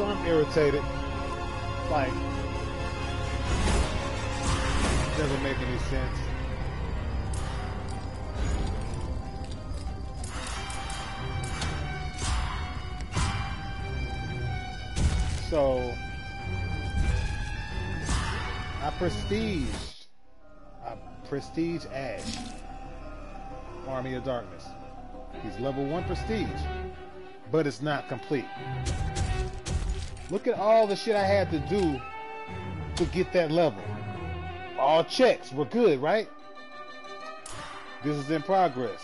so I'm irritated. Like, doesn't make any sense. So, I prestige, I prestige Ash, Army of Darkness. He's level one prestige, but it's not complete. Look at all the shit I had to do to get that level. All checks were good, right? This is in progress.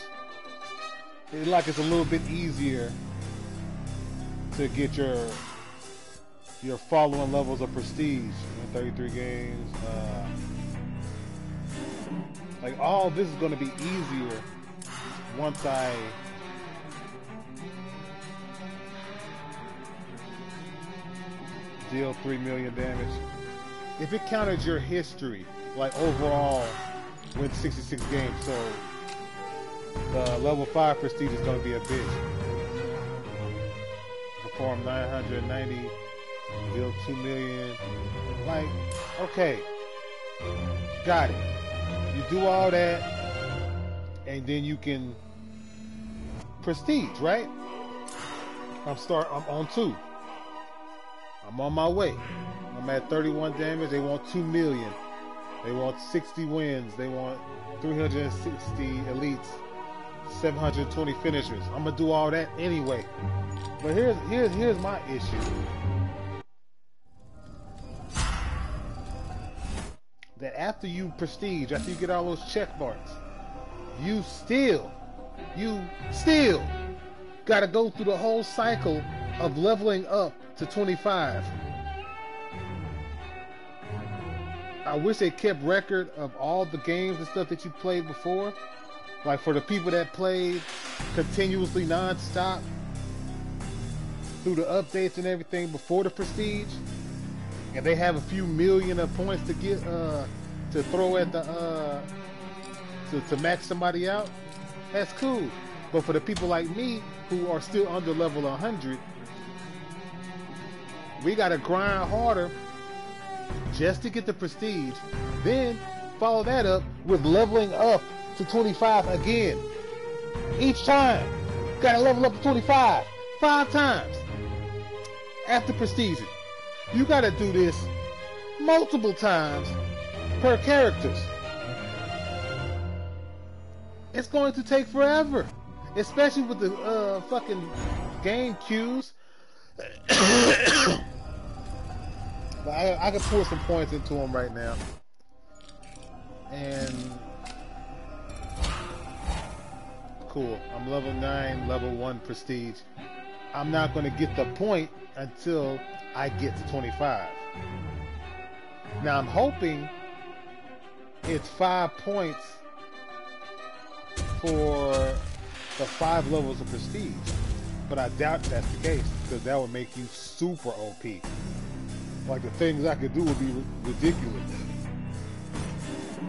It's like it's a little bit easier to get your your following levels of prestige in 33 games. Uh, like all this is going to be easier once I deal 3 million damage. If it counted your history, like overall, win 66 games, so the level 5 prestige is going to be a bitch. Perform 990, deal 2 million. Like, okay, got it. You do all that, and then you can prestige, right? I'm start. I'm on two. I'm on my way. I'm at 31 damage. They want 2 million. They want 60 wins. They want 360 elites. 720 finishers. I'm gonna do all that anyway. But here's here's here's my issue. That after you prestige, after you get all those check marks, you still, you still gotta go through the whole cycle of leveling up to 25. I wish they kept record of all the games and stuff that you played before. Like for the people that played continuously non-stop through the updates and everything before the prestige, and they have a few million of points to get uh, to throw at the uh, to, to max somebody out, that's cool. But for the people like me who are still under level 100, we gotta grind harder just to get the prestige. Then follow that up with leveling up to 25 again. Each time. Gotta level up to 25. Five times. After prestige. You gotta do this multiple times per characters. It's going to take forever. Especially with the uh, fucking game queues. I, I can pour some points into them right now. And cool. I'm level 9, level 1 prestige. I'm not going to get the point until I get to 25. Now I'm hoping it's 5 points for the 5 levels of prestige. But I doubt that's the case because that would make you super OP. Like the things I could do would be ridiculous.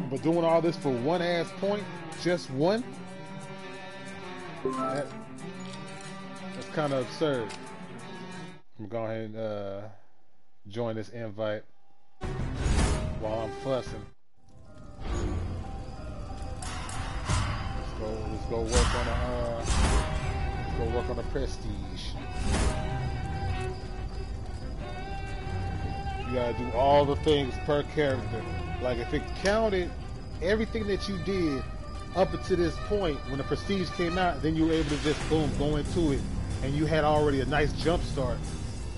But doing all this for one ass point, just one, that, that's kind of absurd. I'm gonna go ahead and uh, join this invite while I'm fussing. Let's go. Let's go work on a. Uh, let's go work on a prestige. You gotta do all the things per character. Like if it counted everything that you did up until this point, when the prestige came out, then you were able to just boom go into it, and you had already a nice jump start.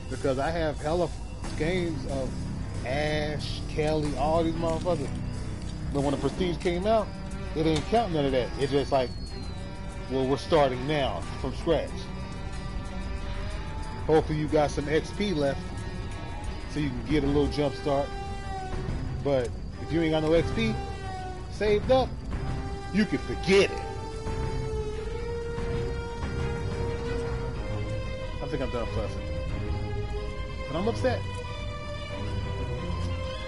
Because I have hella games of Ash, Kelly, all these motherfuckers. But when the prestige came out, it didn't count none of that. It's just like, well, we're starting now from scratch. Hopefully you got some XP left so you can get a little jump start. But if you ain't got no XP saved up, you can forget it. I think I'm done fussing. But I'm upset.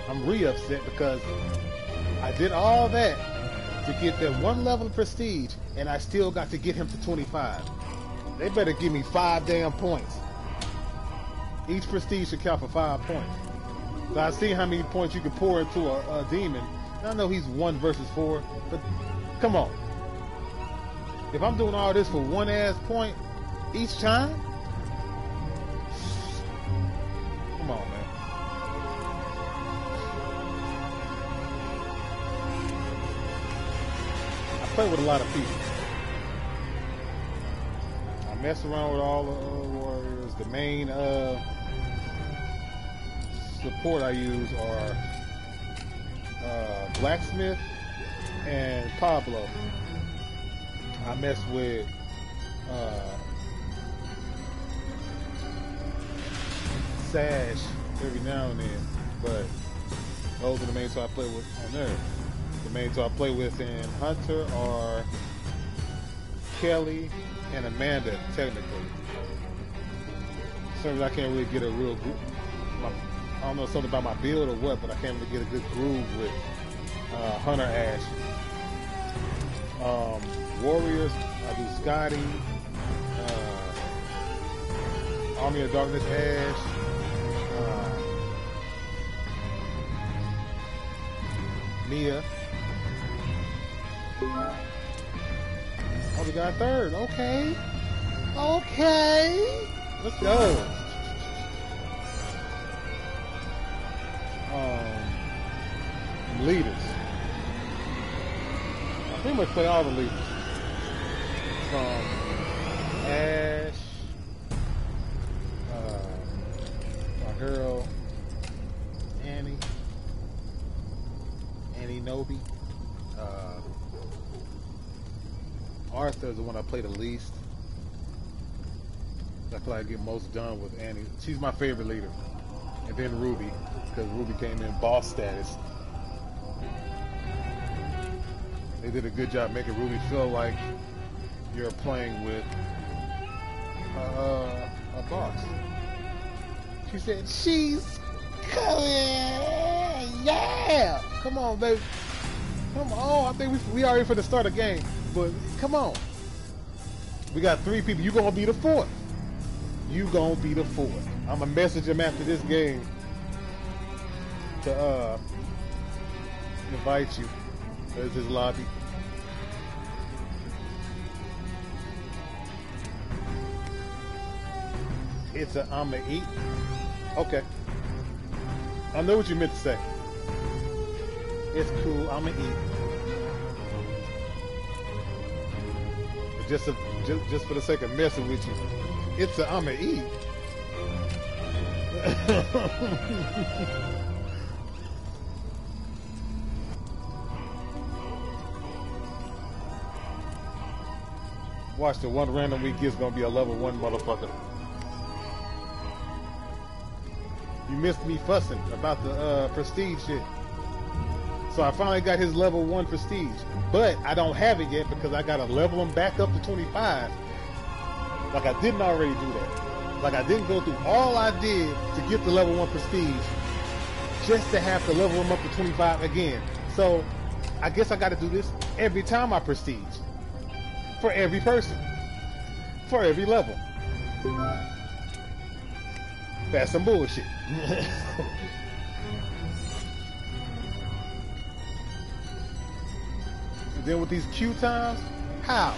I'm re-upset because I did all that to get that one level of prestige and I still got to get him to 25. They better give me five damn points. Each prestige should count for five points. So I see how many points you can pour into a, a demon. I know he's one versus four, but come on. If I'm doing all this for one ass point each time, come on, man. I play with a lot of people. I mess around with all the uh. The main uh, support I use are uh, Blacksmith and Pablo. I mess with uh, Sash every now and then, but those are the main two I play with on there. The main two I play with in Hunter are Kelly and Amanda, technically. Sometimes I can't really get a real group. I don't know something about my build or what, but I can't really get a good groove with uh, Hunter Ash. Um, Warriors, I do Scotty, uh, Army of Darkness Ash, uh, Mia. Oh, we got third. Okay. Okay. Let's go. Um, leaders. I pretty much play all the leaders. From Ash, uh, our hero, Annie, Annie Knowby. Uh, Arthur is the one I play the least. I feel like I get most done with Annie. She's my favorite leader. And then Ruby, because Ruby came in boss status. They did a good job making Ruby feel like you're playing with uh, a boss. She said, she's coming! Yeah! Come on, baby. Come on. I think we, we already for the start of game. But come on. We got three people. You're gonna be the fourth. You gonna be the fourth. I'ma message him after this game to uh invite you. There's his lobby. It's a I'ma eat. Okay. I know what you meant to say. It's cool. I'ma eat. Just, a, just, just for the sake of messing with you, it's a I'ma eat. Watch the one random week is gonna be a level one motherfucker. You missed me fussing about the uh, prestige shit. So I finally got his level one prestige, but I don't have it yet because I gotta level him back up to 25. Like I didn't already do that. Like I didn't go through all I did to get the level one prestige just to have to level them up to 25 again. So I guess I gotta do this every time I prestige. For every person. For every level. That's some bullshit. And then with these queue times, how?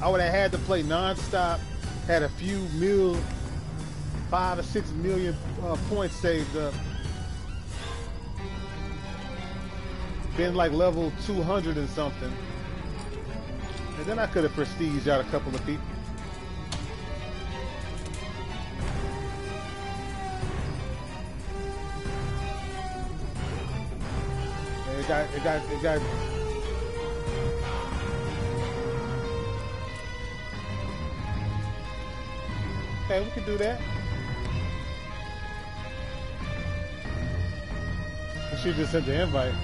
I would have had to play nonstop, had a few mil, five or six million uh, points saved up. Been like level 200 and something. And then I could have prestiged out a couple of people. it got, it got, it got. Okay, we can do that. She just sent the invite.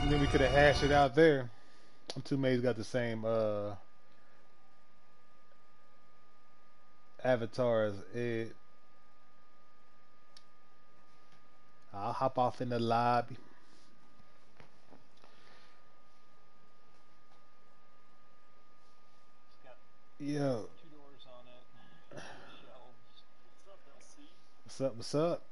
And then we could have hashed it out there. Two maids got the same uh, avatar as Ed. I'll hop off in the lobby. Yo. Two doors on it. What's up? What's up?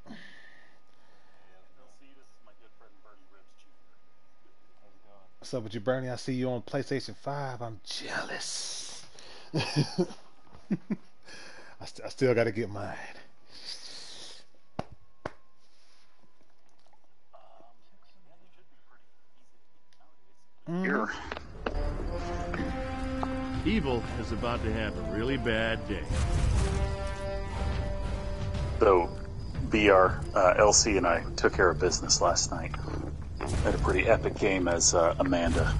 What's up with you, Bernie? I see you on PlayStation 5. I'm jealous. I, st I still got to get mine. Here. Evil is about to have a really bad day. So, BR, uh, LC, and I took care of business last night. Had a pretty epic game as uh, Amanda.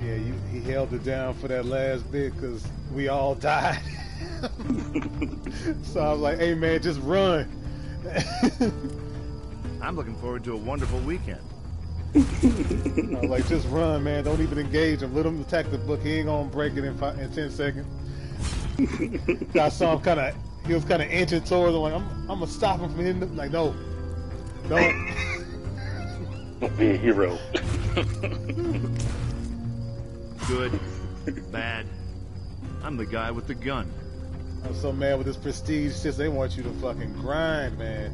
Yeah, you, he held it down for that last bit because we all died. so I was like, hey man, just run. I'm looking forward to a wonderful weekend. I was like, just run, man. Don't even engage him. Let him attack the book. He ain't gonna break it in, five, in 10 seconds. I saw him kind of, he was kind of inching towards him. Like, I'm, I'm gonna stop him from hitting him. Like, no, don't. Be a hero. Good, bad. I'm the guy with the gun. I'm so mad with this prestige shit. They want you to fucking grind, man.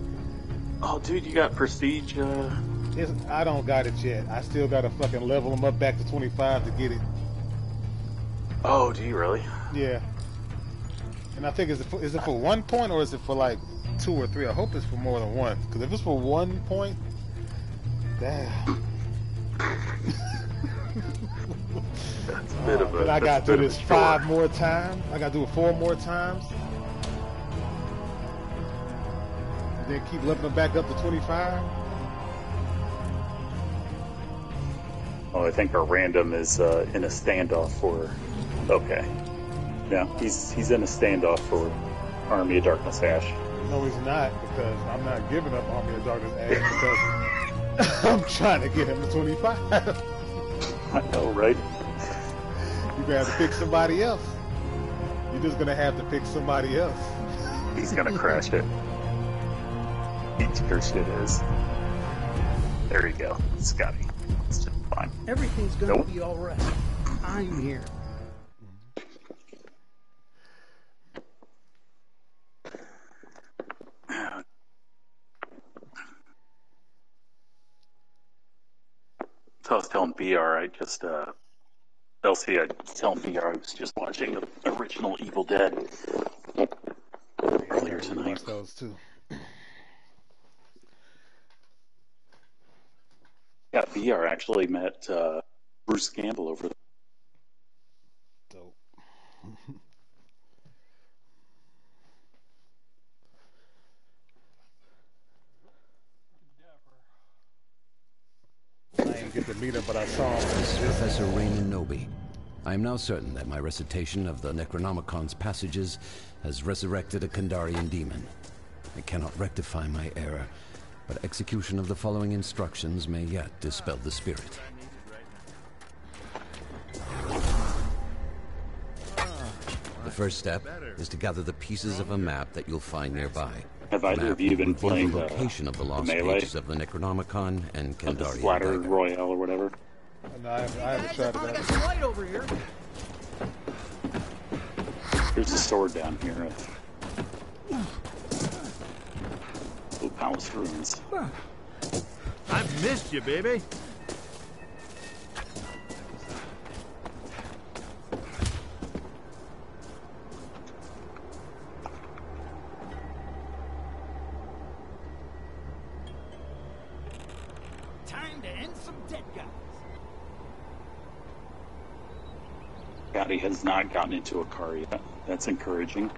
Oh, dude, you got prestige. Uh... It's, I don't got it yet. I still gotta fucking level them up back to 25 to get it. Oh, do you really? Yeah. And I think is it for, is it for one point or is it for like two or three? I hope it's for more than one. Because if it's for one point, damn. That's a bit of a. Then I gotta do this five more times. I gotta do it four more times. And then keep leveling back up to 25. Oh, I think our random is uh, in a standoff for. Okay. Yeah, he's he's in a standoff for Army of Darkness Ash. No, he's not because I'm not giving up Army of Darkness Ash because I'm trying to get him to 25. I know, right? You're gonna have to pick somebody else. You're just gonna have to pick somebody else. He's gonna crash it. Each cursed it is. There you go, Scotty. It's just fine. Everything's gonna Nope. be all right. I'm here. So I was telling BR, I just, uh, LC, I was telling BR I was just watching the original Evil Dead earlier tonight. Watch those too. Yeah, BR actually met uh, Bruce Campbell over there. Dope. get to meet him, but I saw him. Professor Raymond Knowby. I am now certain that my recitation of the Necronomicon's passages has resurrected a Kandarian demon. I cannot rectify my error, but execution of the following instructions may yet dispel the spirit. First step is to gather the pieces of a map that you'll find nearby. Have The either map of you been playing the the, location of the lost Melee? pages of the Necronomicon and the Kandarian Splatter dagger. Royale or whatever? No, I haven't, I haven't tried I got that. light over here. There's a sword down here. Blue Palace Ruins. I've missed you, baby. Time to end some dead guys. Scotty has not gotten into a car yet. That's encouraging.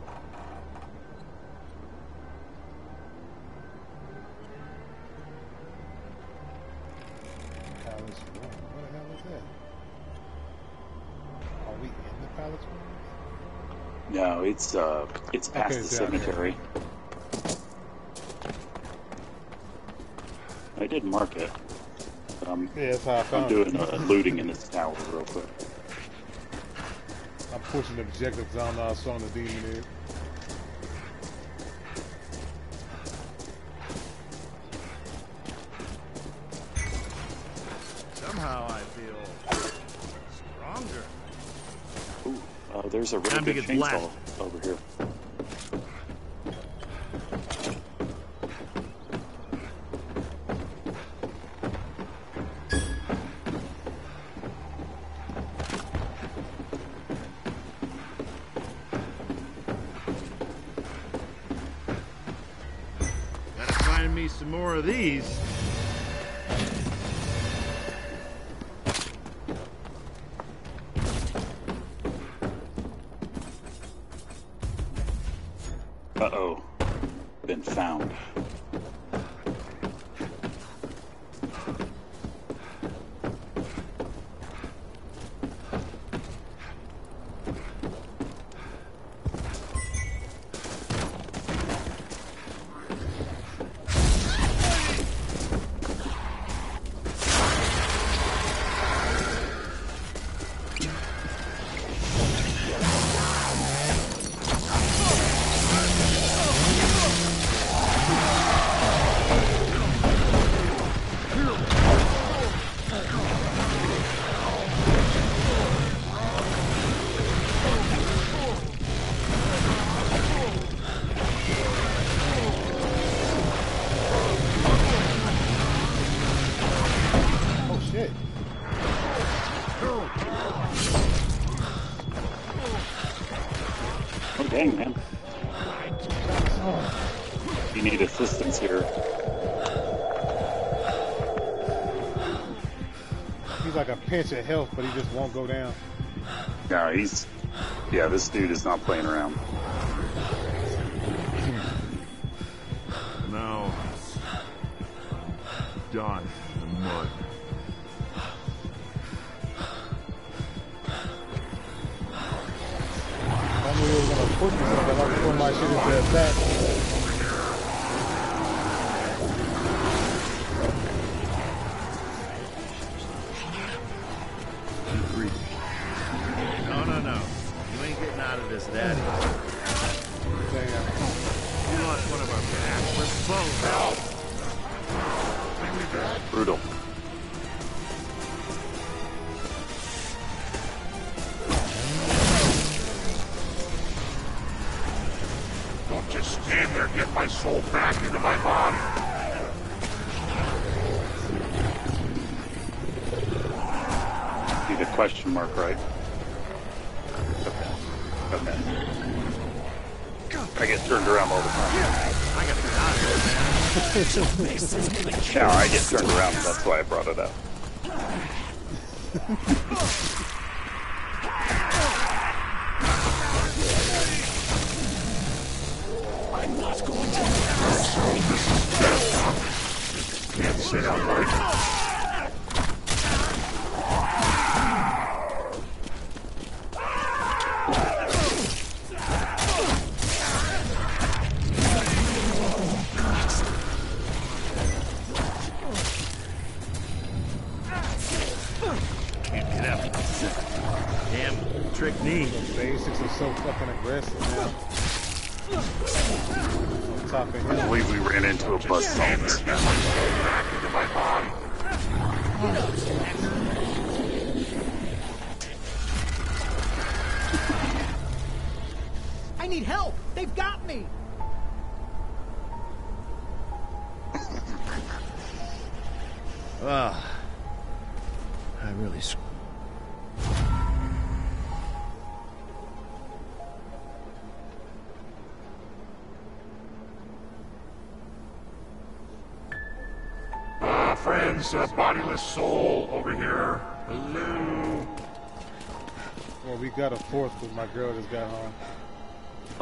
Palace Room. What the hell is that? Are we in the Palace Room? No, it's uh, it's past Okay, the down here. cemetery. I did mark it. But I'm, Yeah, that's how I I'm doing it. a looting in this tower real quick. I'm pushing objectives. I don't know how strong the demon is. Somehow I feel stronger. Ooh, uh, there's a really Time good chainsaw blasted. Uh-oh. Been found. Pinch of health, but he just won't go down. No, he's... Yeah, this dude is not playing around. Get my soul back into my body. See the question mark, right? Okay. Okay. I get turned around all the time. I gotta get out of here, man. Yeah, I get turned around. That's why I brought it up. Sit out like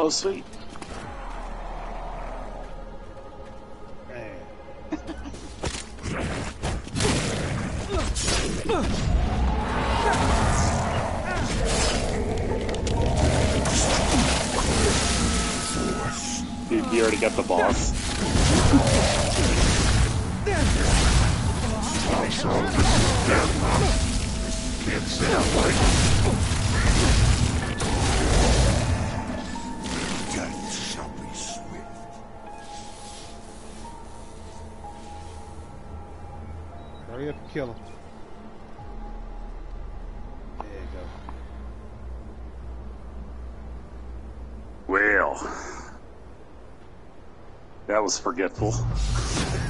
Oh, sweet. Man. Dude, he already got the boss. Can't sit out like kill him. There you go. Well, that was forgetful.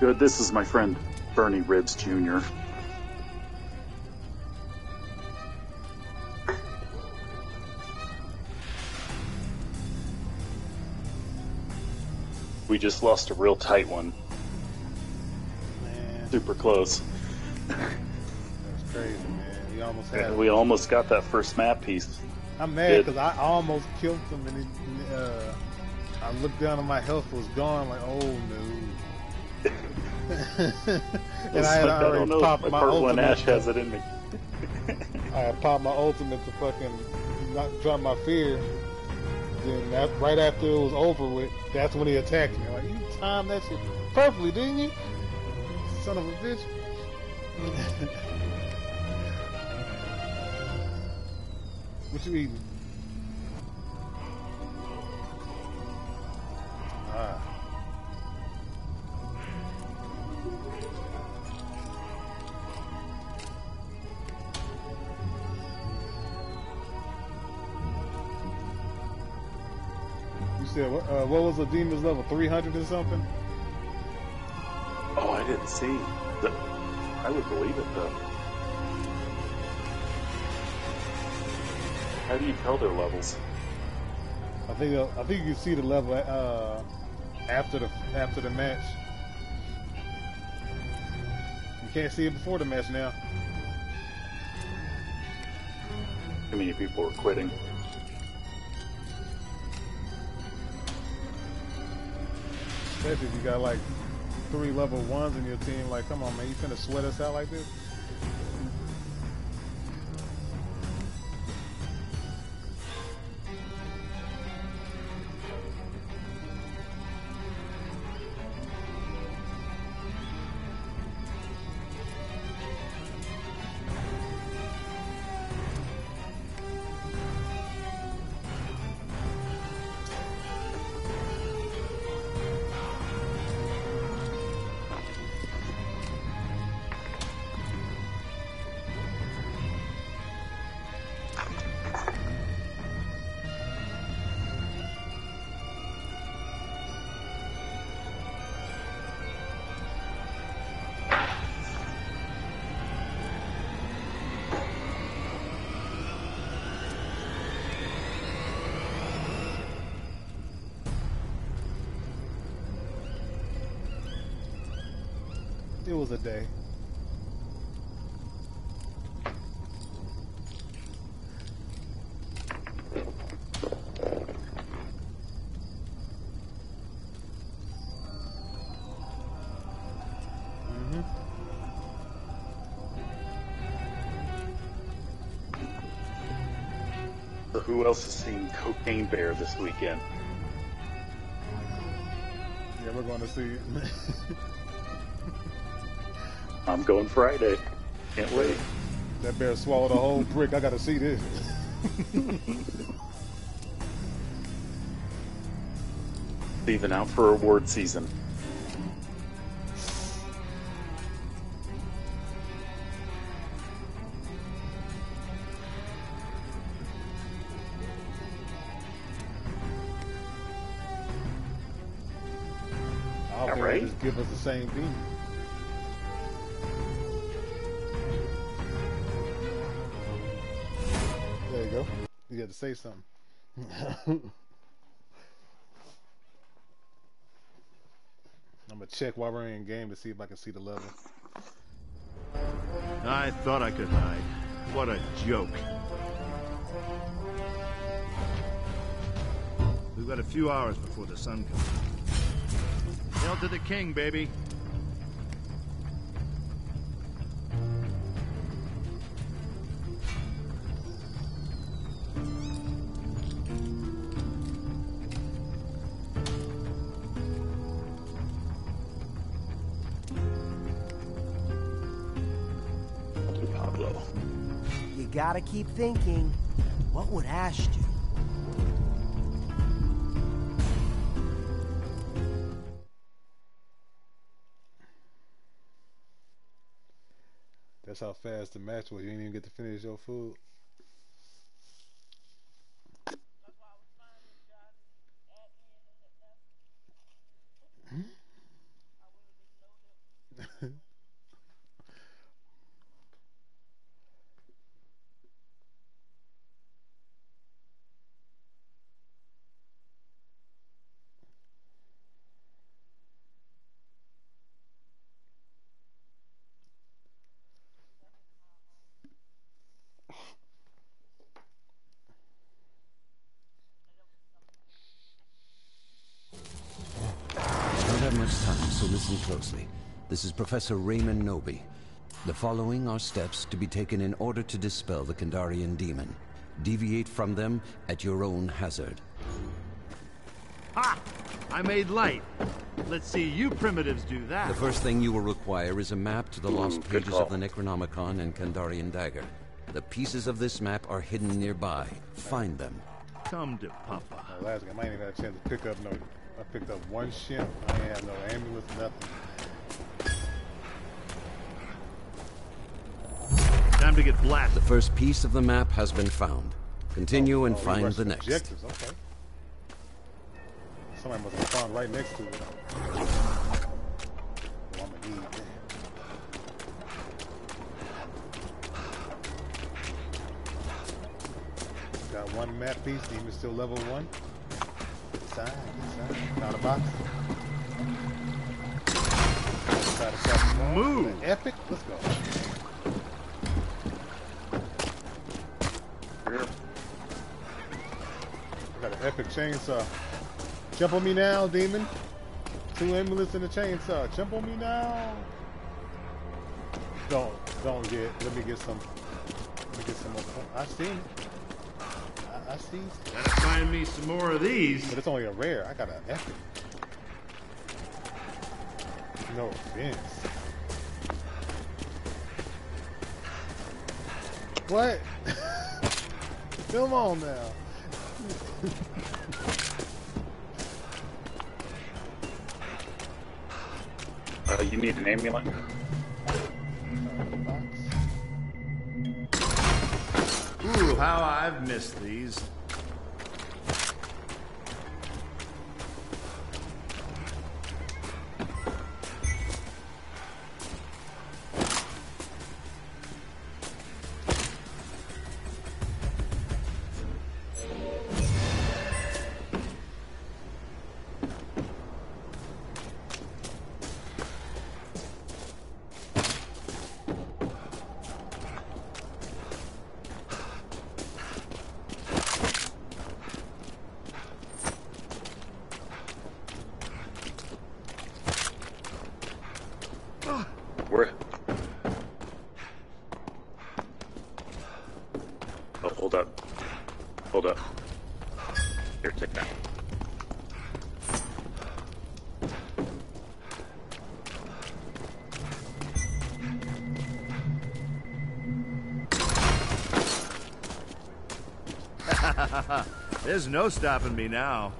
Good. This is my friend Bernie Ribs Jr. We just lost a real tight one. Man, Super close. that's crazy, man. We almost had. We almost got that first map piece. I'm mad because I almost killed him, and it, uh, I looked down and my health was gone. Like, oh no. and I had I already don't know popped my part ultimate. Ash has it in me. I had popped my ultimate to fucking not drop my fear. Then that, right after it was over with, that's when he attacked me. Like you timed that shit perfectly, didn't you? Son of a bitch. what you eating? What? Was the demon's level? Three hundred or something? Oh, I didn't see. The, I would believe it though. How do you tell their levels? I think uh, I think you see the level uh, after the after the match. You can't see it before the match now. How many people are quitting? If you got like three level ones in your team. Like, come on, man, you finna sweat us out like this? A day. Mhm. Who else is seeing Cocaine Bear this weekend? Yeah, we're going to see it. I'm going Friday. Can't wait. that bear swallowed a whole brick. I got to see this. Even out for award season. I hope All they right. just give us the same thing. Go. You got to say something. I'm gonna check while we're in game to see if I can see the level. I thought I could hide. What a joke. We've got a few hours before the sun comes up. Hail to the king, baby. Gotta keep thinking. What would Ash do? That's how fast the match was. You didn't even get to finish your food. Don't have much time, so listen closely. This is Professor Raymond Knowby. The following are steps to be taken in order to dispel the Kandarian demon. Deviate from them at your own hazard. Ha! I made light. Let's see you primitives do that. The first thing you will require is a map to the lost hmm, good pages of the Necronomicon and Kandarian dagger. The pieces of this map are hidden nearby. Find them. Come to Papa. My last game, I ain't even had a chance to pick up no. I picked up one ship. I ain't had no ambulance, nothing. Time to get black. The first piece of the map has been found. Continue and Oh, find the next. Objectives, okay. Somebody must have spawned right next to it. Oh, I'm gonna need that. Got one map piece. Demon still level one. Good sign. Good sign. A box. Try to catch it. Move. Epic. Let's go. Epic chainsaw. Jump on me now, demon. Two ambulance and a chainsaw. Jump on me now. Don't, don't get. Let me get some. Let me get some more. I see. it. I, I it. Gotta find me some more of these. But it's only a rare. I got an epic. No offense. What? Come on now. Uh, you need an amulet? Ooh, how I've missed these. There's no stopping me now.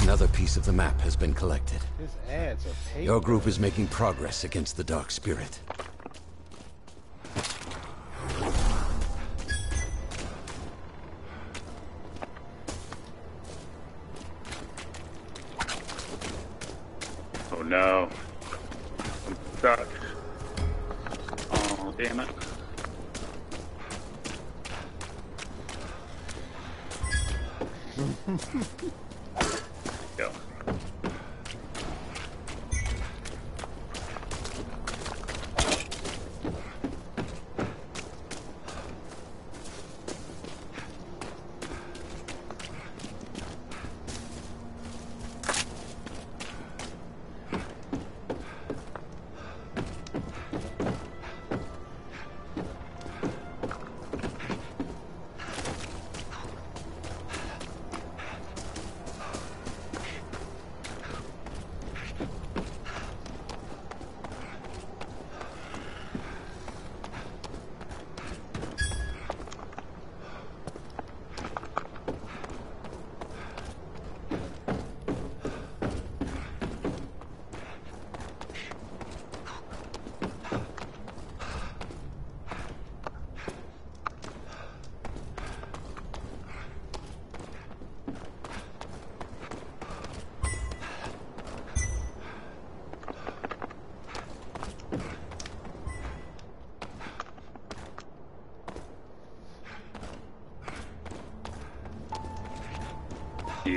Another piece of the map has been collected. His ads are. Your group is making progress against the Dark Spirit.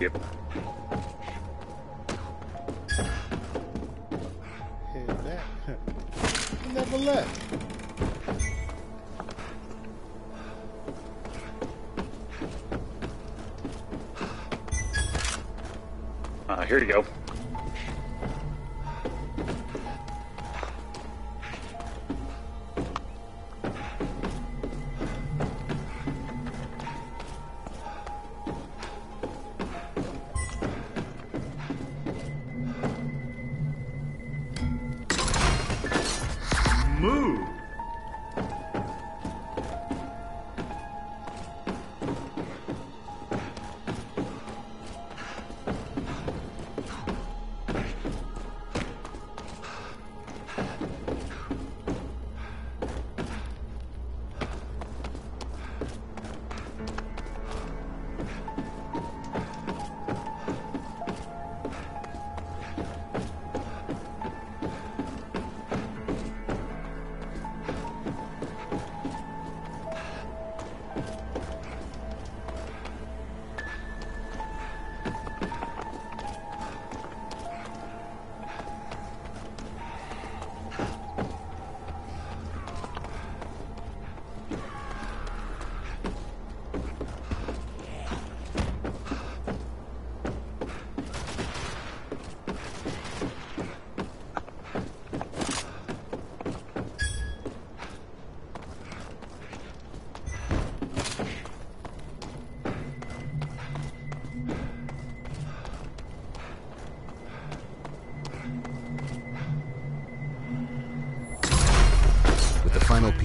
Yep. Head back. Never left. Uh, here you go.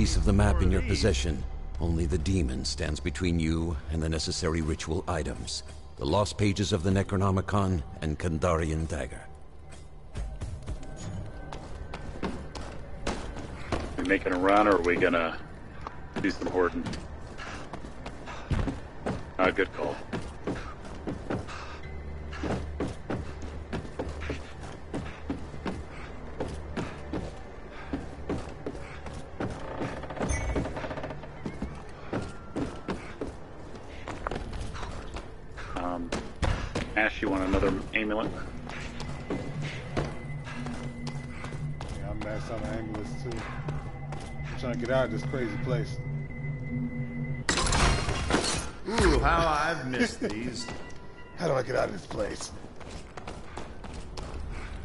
Piece of the map in your possession, only the demon stands between you and the necessary ritual items. The lost pages of the Necronomicon and Kandarian dagger. Are We making a run, or are we gonna do some hoarding? Ah, good call. Crazy place. Ooh, how I've missed these. How do I get out of this place?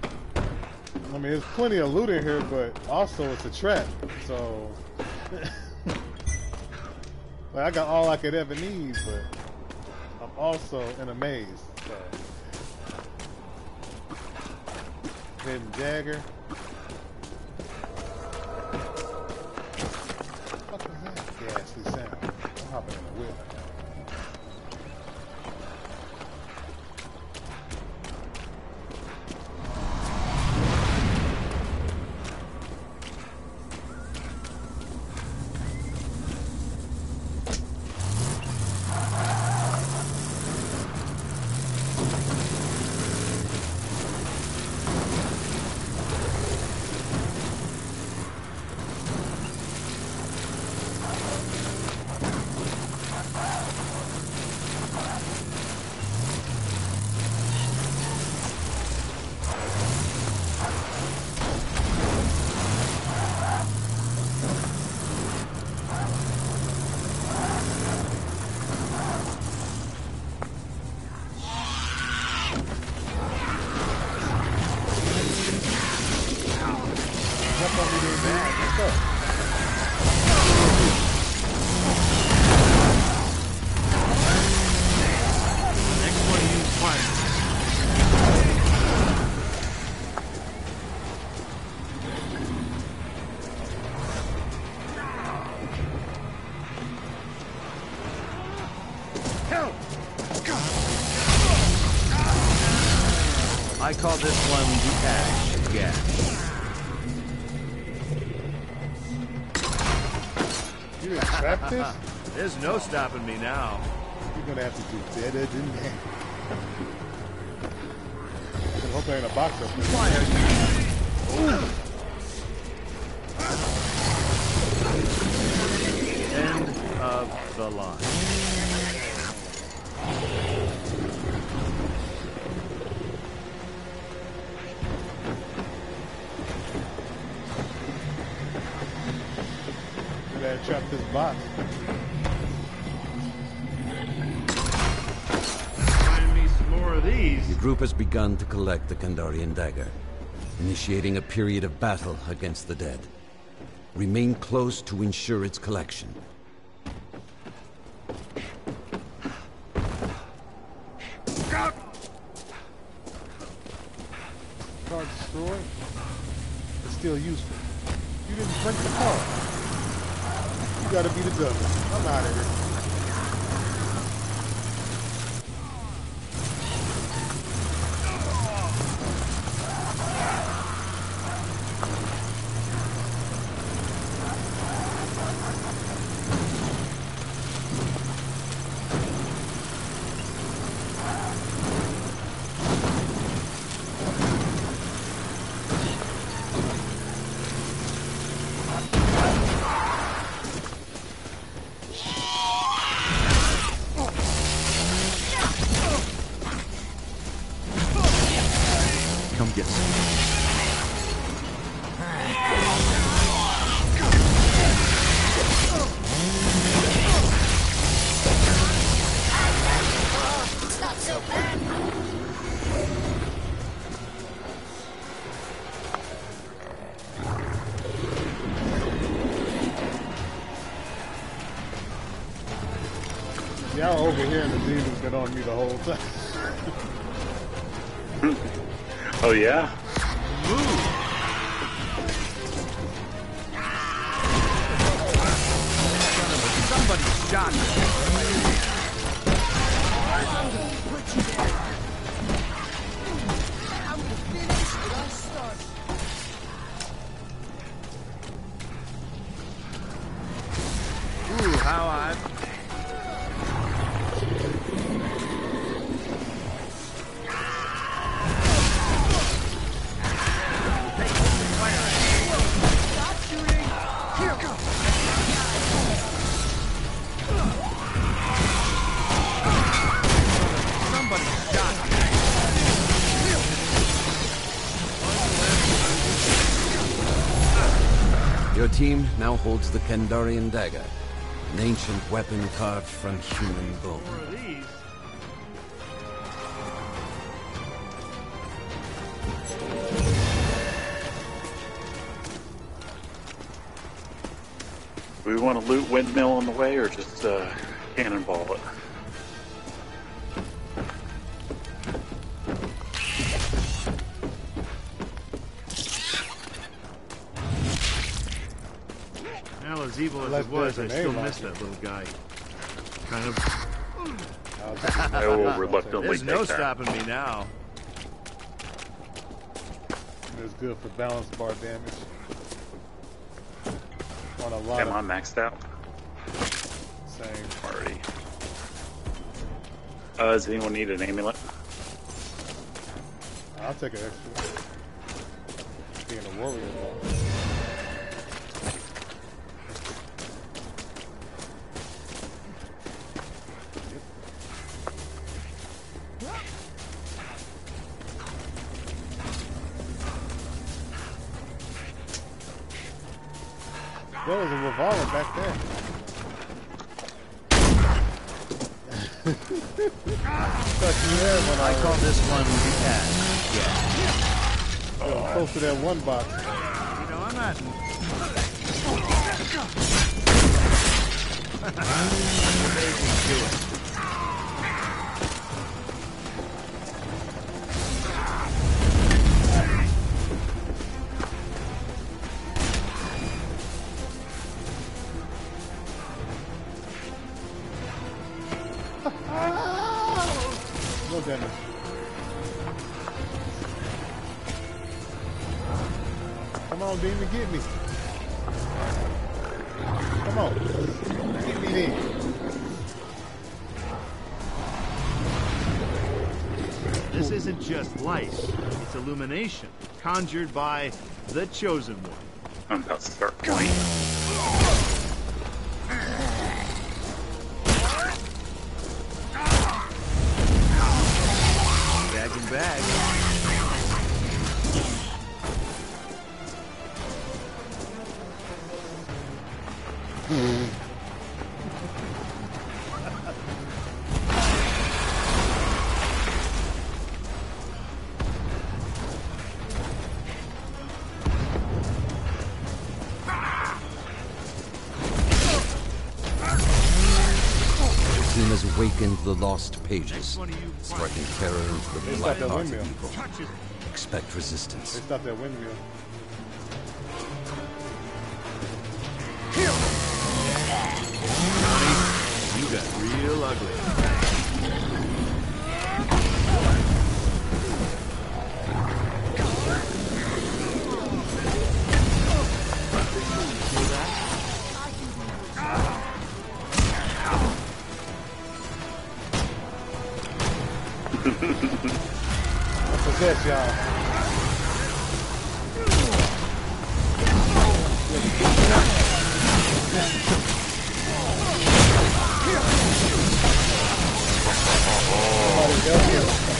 I mean, there's plenty of loot in here, but also it's a trap. So, like, I got all I could ever need, but I'm also in a maze. So, hidden dagger. I call this one the Ash Gas. You didn't trap this? There's no stopping me now. You're gonna have to do better than that. I hope there ain't a box up there. Why are you? End You gotta this box. Find me some more of these. Your group has begun to collect the Kandarian dagger, initiating a period of battle against the dead. Remain close to ensure its collection. Car destroyed. It's still useful. You didn't break the car. You Douglas. I'm out of here. Your team now holds the Kandarian dagger, an ancient weapon carved from human bone. Do we want to loot windmill on the way or just uh, cannonball it? It was, I there's still A miss that little guy. Kind of. I'll take it. I will reluctantly There's no stopping me now. It's good for balance bar damage. On a lot Am I maxed out same. already? Uh, does anyone need an amulet? I'll take an extra. Being a warrior though. There revolver back there. Thought you had one I call this one the Ash. already. close to that one box. You know, I'm not. Amazing to illumination, conjured by the Chosen One. I'm about to start playing. The lost pages, one striking terror into the black stopped that heart of windmill. evil. Expect resistance. They stopped that windmill. Somebody help me.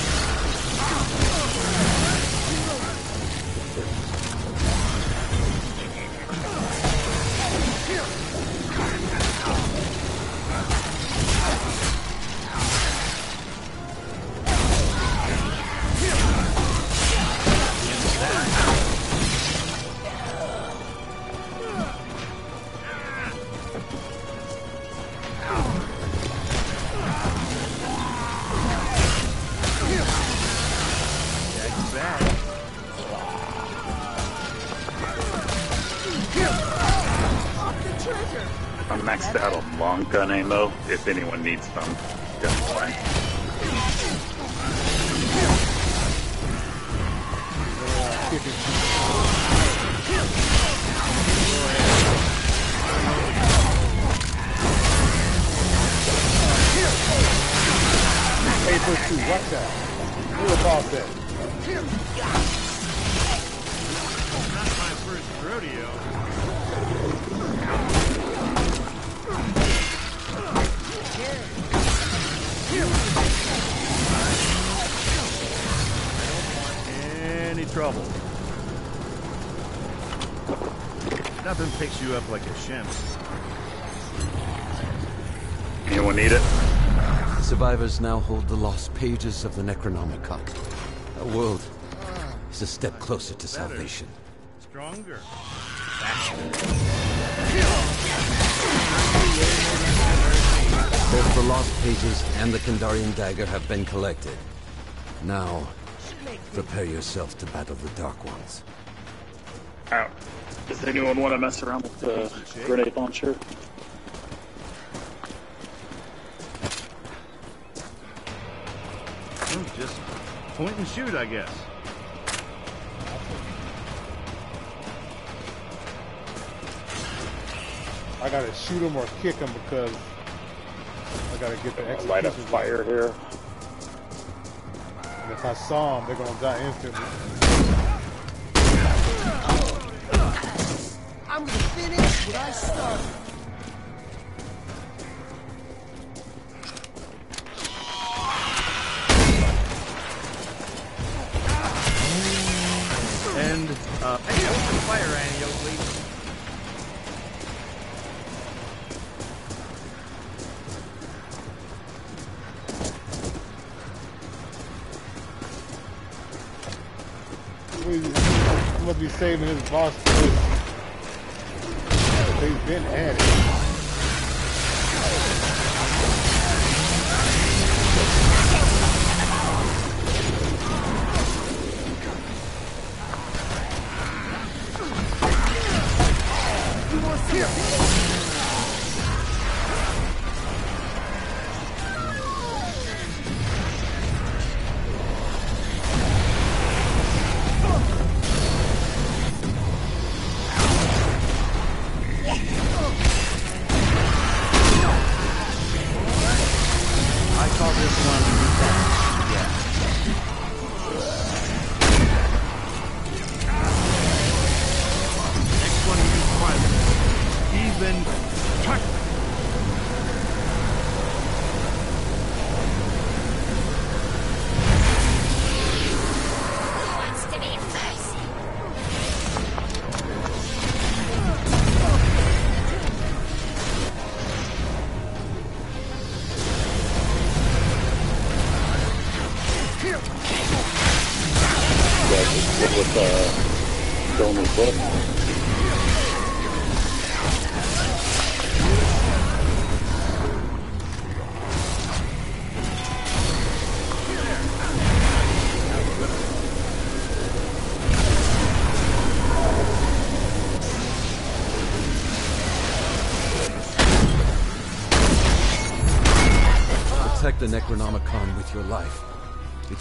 Ammo. If anyone needs some, Anyone need it? Survivors now hold the lost pages of the Necronomicon. Our world is a step closer to salvation. Stronger. Both the lost pages and the Kandarian dagger have been collected. Now, prepare yourself to battle the Dark Ones. Out. Does anyone want to mess around with the grenade launcher? Hmm, just point and shoot, I guess. I gotta shoot him or kick him because I gotta get the execution. Light a fire here. And if I saw him, they're gonna die instantly. I'm gonna finish what I started. Saving his boss. They've been at it.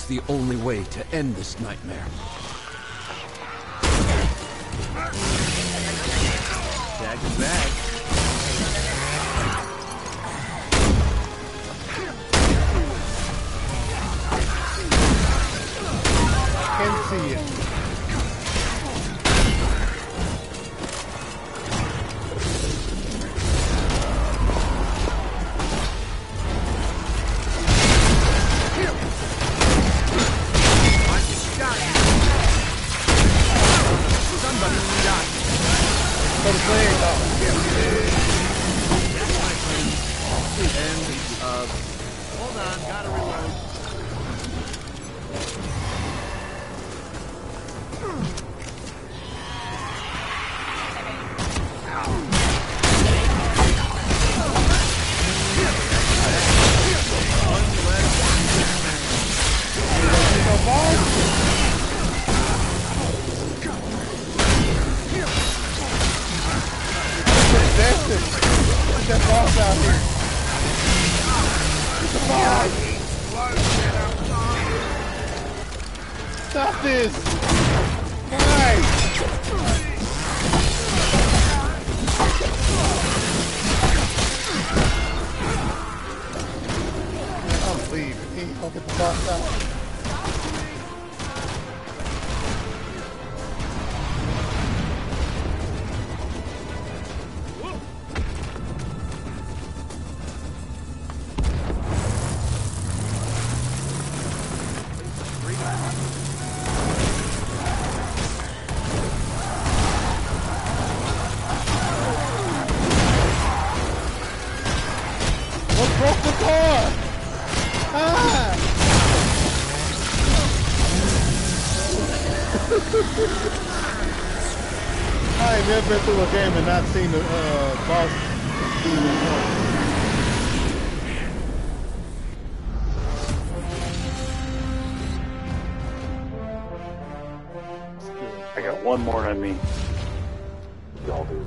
It's the only way to end this nightmare. Stop this. Why? I'm leaving. He the boss out. Seen the uh, boss do the I got one more on me.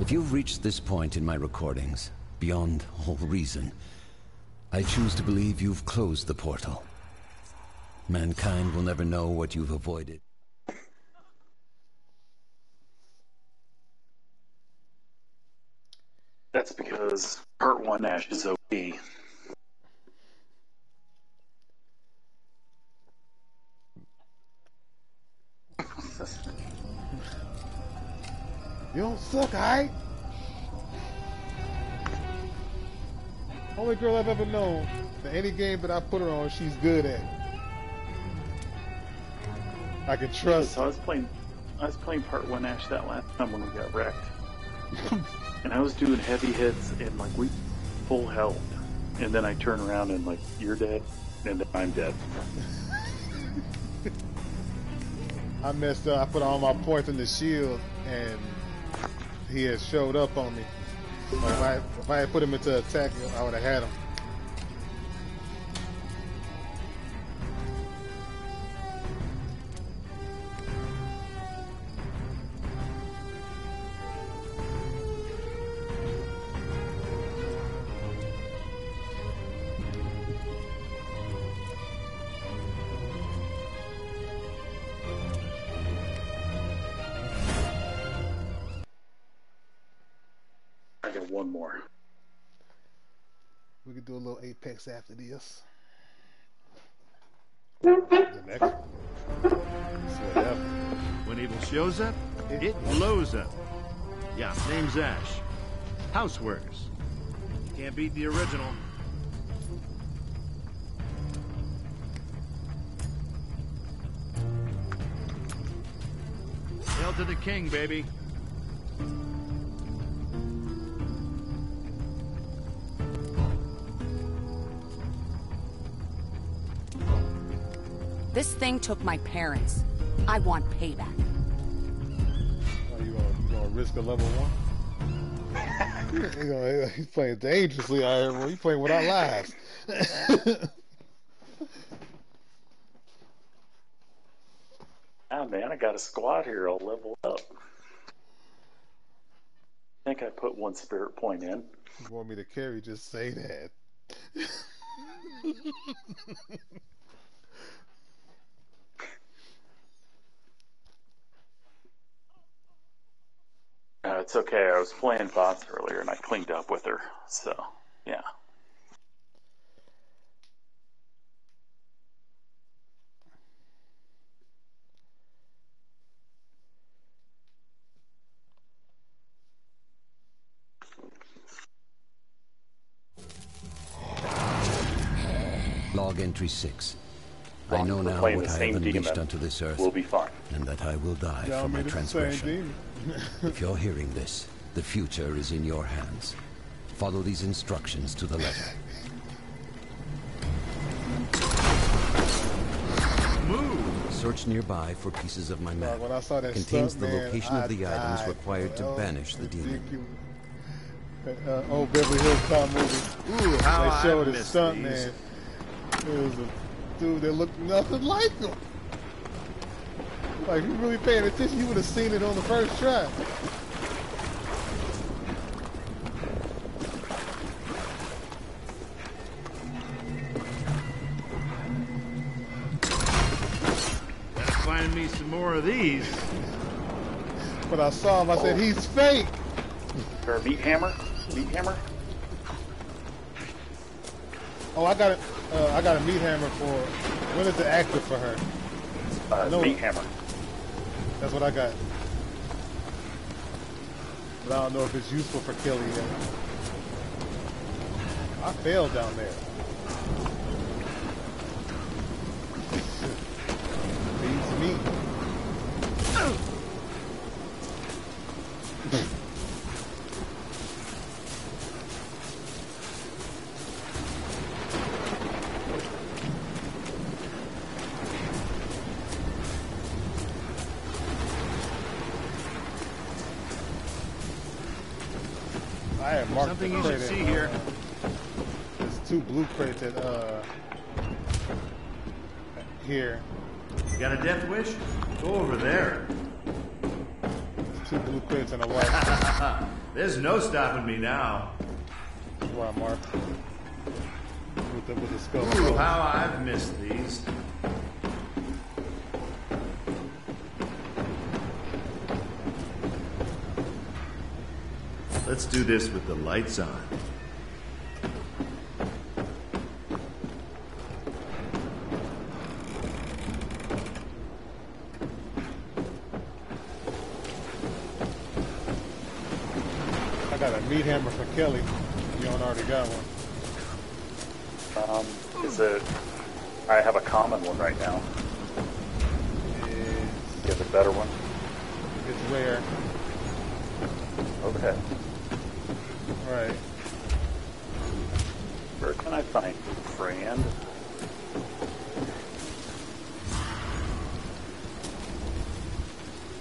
If you've reached this point in my recordings, beyond all reason, I choose to believe you've closed the portal. Mankind will never know what you've avoided. That's because part one Ash is OP. You don't suck, alright? Only girl I've ever known that any game that I put her on, she's good at. I can trust. I was playing, I was playing part one Ash that last time when we got wrecked, and I was doing heavy hits and like we full health, and then I turn around and like you're dead, and then I'm dead. I messed up. I put all my points in the shield, and he had showed up on me. If I if I had put him into attack, I would have had him. Do a little Apex after this. The next one. When evil shows up, it blows up. Yeah, name's Ash. Housewares. Can't beat the original. Hail to the king, baby. This thing took my parents. I want payback. Oh, you gonna, gonna risk a level one? you know, he's playing dangerously out here, bro. He's playing with our lives. Ah, man, I got a squad here. I'll level up. I think I put one spirit point in. you want me to carry? Just say that. Uh, it's okay. I was playing bots earlier and I cleaned up with her. So, yeah. Log entry 6. I know now what I have unleashed demon, onto this earth, We'll be fine. and that I will die Y'all for my mean it's the same transgression. If you're hearing this, the future is in your hands. Follow these instructions to the letter. Move! Search nearby for pieces of my map. Dog, when I saw that Contains stunt, the man, location I of the items required to boy. banish the demon. Ridiculous. Uh, old Beverly Hills Cop movie. Ooh, How they I showed his missed stunt these. man. It was a dude that looked nothing like him. Like, if you really paying attention, you would have seen it on the first try. Gotta find me some more of these. But I saw him, I said, he's fake. Or meat hammer? Meat hammer? Oh, I got it. Uh, I got a meat hammer for. When is the active for her? Uh, No. meat hammer. That's what I got. But I don't know if it's useful for Kelly yet. I failed down there. I have marked Something the you should see here. There's two blue crates that uh here. You got a death wish? Go over there. There's two blue crates and a white. There's no stopping me now. That's where I marked with the with the skull. Ooh, how I've missed these. Let's do this with the lights on. I got a meat hammer for Kelly. You don't already got one. Um, is it? I have a common one right now. It's, You have a better one? it's rare. Okay. Right. Where can I find Fran?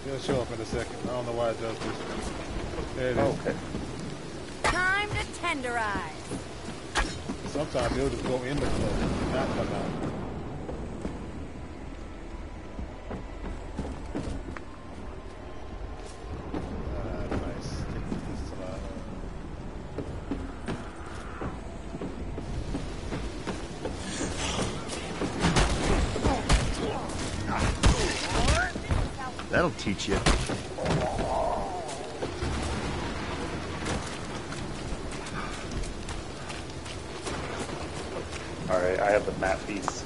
It'll show up in a second. I don't know why it does this. There it is. Okay. Time to tenderize. Sometimes it'll just go in the club and not come out. teach you. Alright, I have the map piece.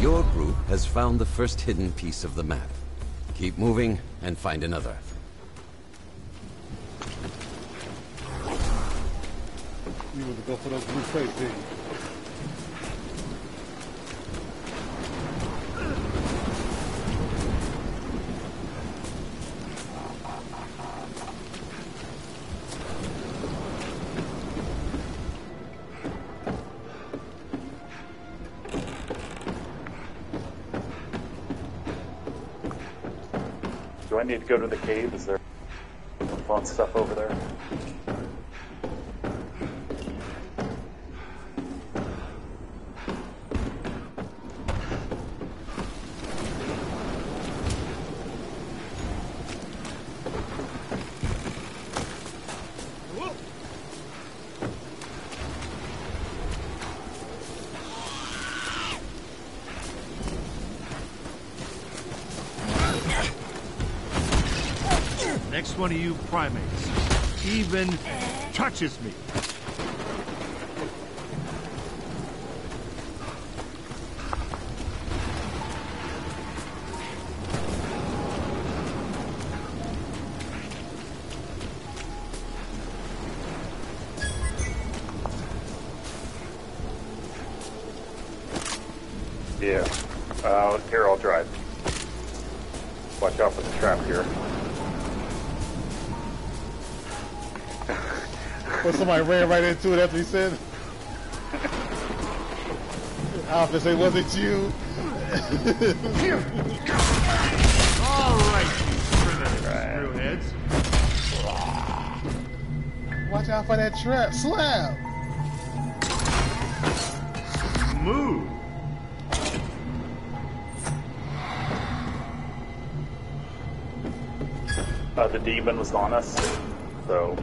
Your group has found the first hidden piece of the map. Keep moving and find another. You would have got it over go to the cave? Is there fun stuff over there? One of you primates even touches me. Somebody ran right into it after he said. Alpha say, was it you? All right, you primitive screwheads. Watch out for that trap. Slap. Move. Uh, the demon was on us, so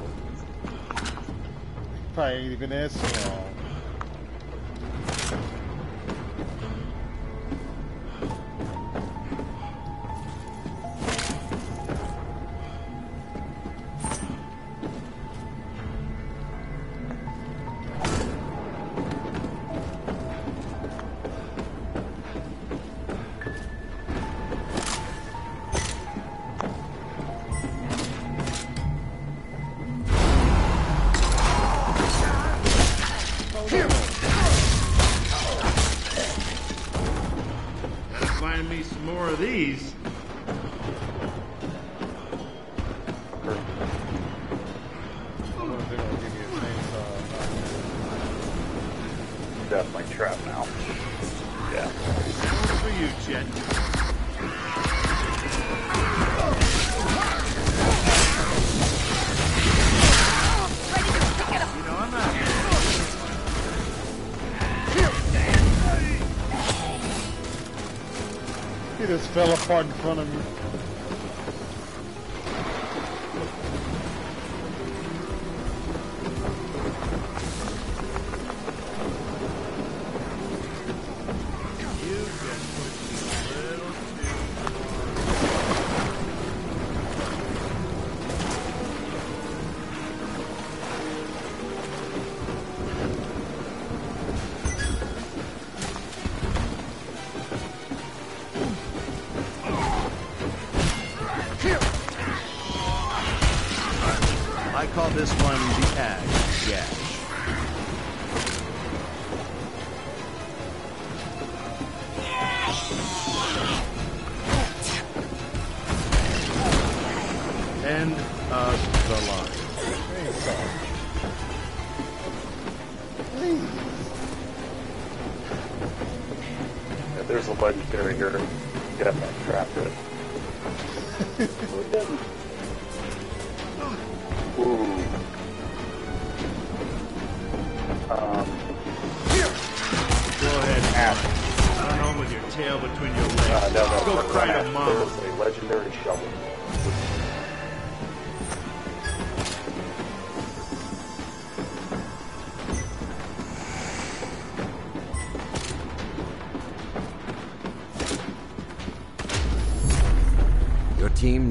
Probably ain't even that. In front of me. I call this one the Ash Gash. End of the line. Chainsaw. Yeah, there's a legendary here. Get up that trap it.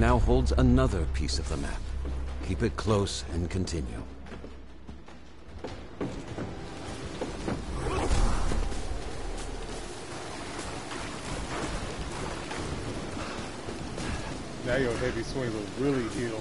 now holds another piece of the map. Keep it close and continue. Now your heavy swings will really heal.